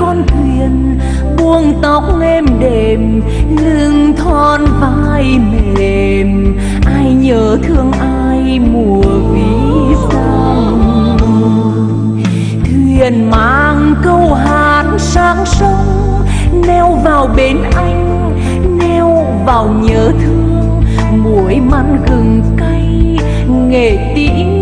con thuyền, buông tóc êm đềm lưng thon vai mềm. Ai nhớ thương ai mùa ví sang thuyền mang câu hát sáng sông neo vào bến anh, neo vào nhớ thương. Muối mặn gừng cay, nghệ tĩnh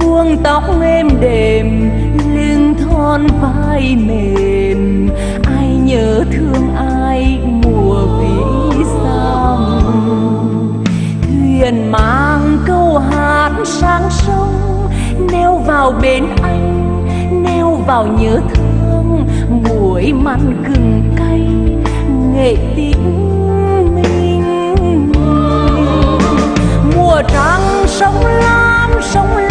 buông tóc êm đềm lưng thon vai mềm. Ai nhớ thương ai, mùa vĩ sang. Thuyền mang câu hát sang sông, neo vào bên anh, neo vào nhớ thương. Muối mặn gừng cay, nghệ tĩnh mình mùa trăng sông lam sông lam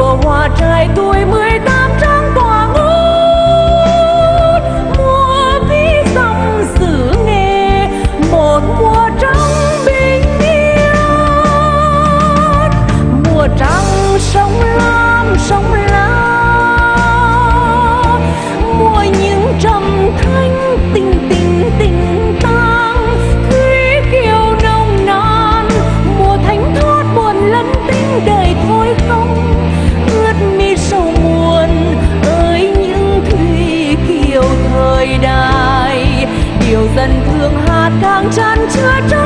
mùa hoa trai tuổi mười tám 这